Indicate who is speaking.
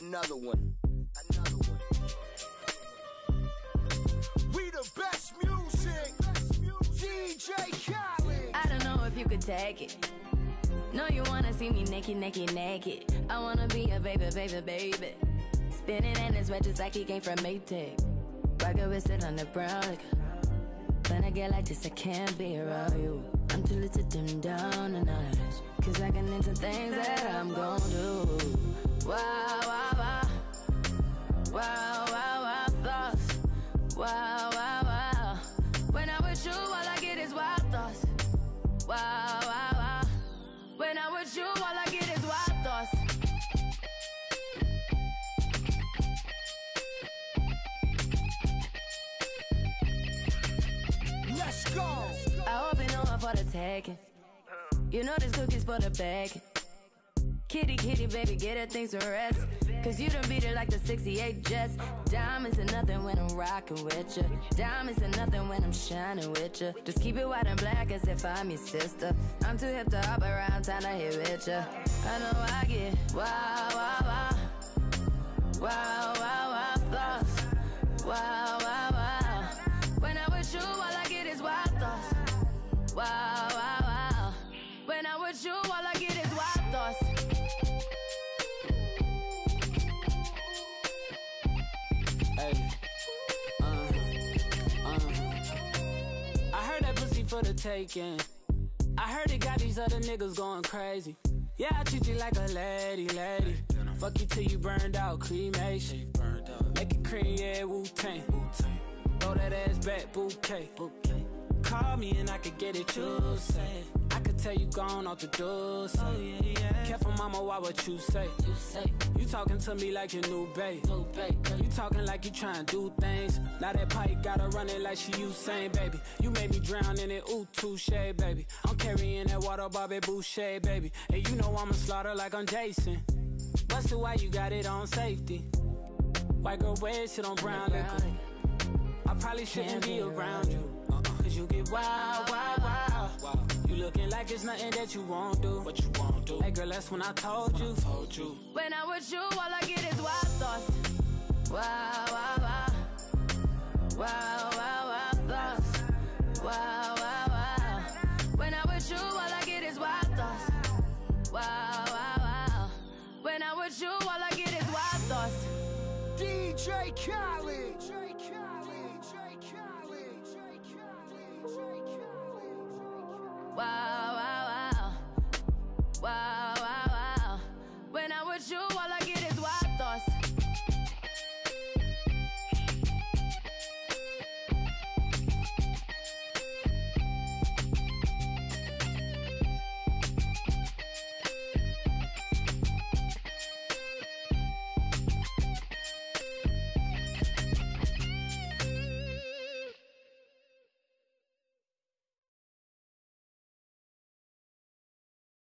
Speaker 1: Another one. Another one. We the best music. DJ Khaled.
Speaker 2: I don't know if you could take it. No, you wanna see me naked, naked, naked. I wanna be a baby, baby, baby. Spinning in his red just like he came from Maytag. Rocket with it on the brown. Like, when I get like this, I can't be around you. I'm too little to dim down the night. Cause I can into things that I'm gon' do. Wow, wow, wow. Wow, wow, wow, thoughts. Wow, wow, wow. When I'm with you, all I get is wild thoughts. Wow, wow, wow. When I'm with you, all I get is wild thoughts.
Speaker 1: Let's go.
Speaker 2: I hope you know I'm for the taking. You know this cookie's for the bag. Kitty, kitty, baby, get her things to rest. Cause you done beat it like the 68 Jets. Diamonds are nothing when I'm rocking with you. Diamonds are nothing when I'm shining with you. Just keep it white and black as if I'm your sister. I'm too hip to hop around, time to hit with you. I know I get wow, wow, wow. Wow, wow, wow, thoughts. Wow, wow, wow. When I'm with you, all I get is wild thoughts. Wow.
Speaker 3: That pussy for the taking. I heard it got these other niggas going crazy. Yeah, I treat you like a lady, lady. Fuck you till you burned out, cremation. Make it cream, yeah, Wu Tang. Throw that ass back, bouquet. Call me and I could get it, you say. I could tell you gone off the door. Oh, so yeah, yeah. Careful, mama, why what you say? You say you talking to me like your new babe. New babe. You talking like you trying to do things. Now that pipe gotta run it like she Usain, baby. You made me drown in it, ooh, touche, baby. I'm carrying that water, Bobby Boucher, baby. And you know I'ma slaughter like I'm Jason. Busted, why you got it on safety? White girl wear shit on brown liquor. I probably shouldn't be around you. Uh-uh. Cause you get wild, it's nothing that you won't do. What you won't do. Hey girl, that's when I told you. told you.
Speaker 2: When I'm with you, all I get is wild thoughts. Wow, wow, wow. Wow, wow, wow, thoughts. Wow, wow, wow. When I'm with you, all I get is wild thoughts. Wow, wow, wow. When I'm with you, all I get is wild thoughts.
Speaker 1: DJ Khaled.